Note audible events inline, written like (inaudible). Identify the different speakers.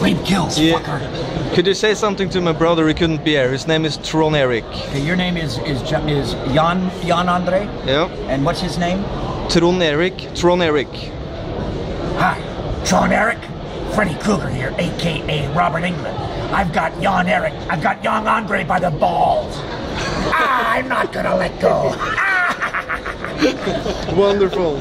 Speaker 1: Sleep kills,
Speaker 2: Yeah.
Speaker 1: fucker.
Speaker 2: Could you say something to my brother? He couldn't be here. His name is Tron Eric.
Speaker 1: Okay, your name is is is Jan Jan Andre,
Speaker 2: Yeah.
Speaker 1: and what's his name?
Speaker 2: Tron Eric. Tron Eric.
Speaker 1: Hi, Tron Eric. Freddy Krueger here, aka Robert Englund. I've got Jan Eric. I've got Jan Andre by the balls. ah, I'm not gonna let go. (laughs)
Speaker 2: Wonderful.